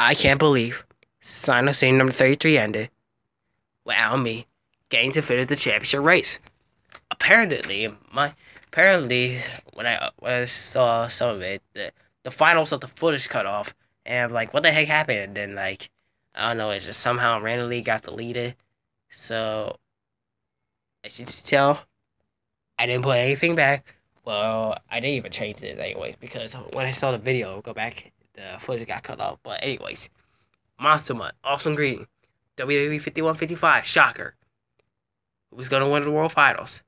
I can't believe Final Series number 33 ended without me getting to finish the championship race. Apparently, my apparently when I when I saw some of it, the the finals of the footage cut off, and I'm like, what the heck happened? And then like, I don't know, it just somehow randomly got deleted. So as you can tell, I didn't put anything back. Well, I didn't even change it anyway because when I saw the video, go back, the footage got cut off. But anyways, Monster Mutt, Austin Green, WWE 5155, shocker. Who's gonna win the World Finals?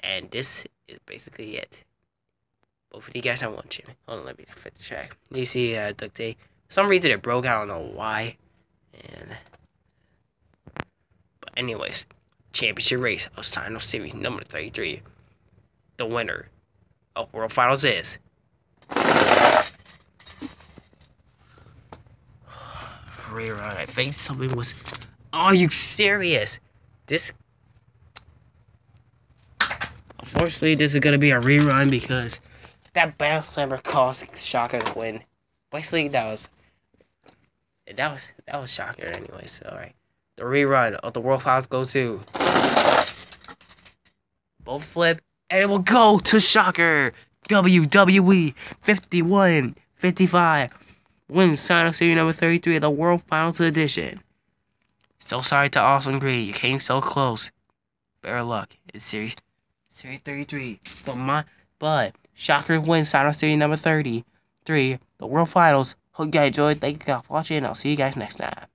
And this is basically it. Both of you guys one Jimmy. Hold on, let me fit the track. You see uh, duct tape. For some reason it broke. I don't know why. And but anyways, championship race Final Series number 33. The winner of World Finals is rerun. I think something was. Are you serious? This. Unfortunately, this is gonna be a rerun because that bounce slammer caused Shocker to win. Basically, that was. That was that was Shocker anyway. So alright, the rerun of the World Finals go to. Both flip and it will go to Shocker. WWE 51 55 wins Sign Up Series number 33 of the World Finals Edition. So sorry to Austin Green, you came so close. Better luck in Series Series 33. But my but Shocker wins Sign Up Series number 33, the World Finals. Hope you guys enjoyed. Thank you guys for watching. I'll see you guys next time.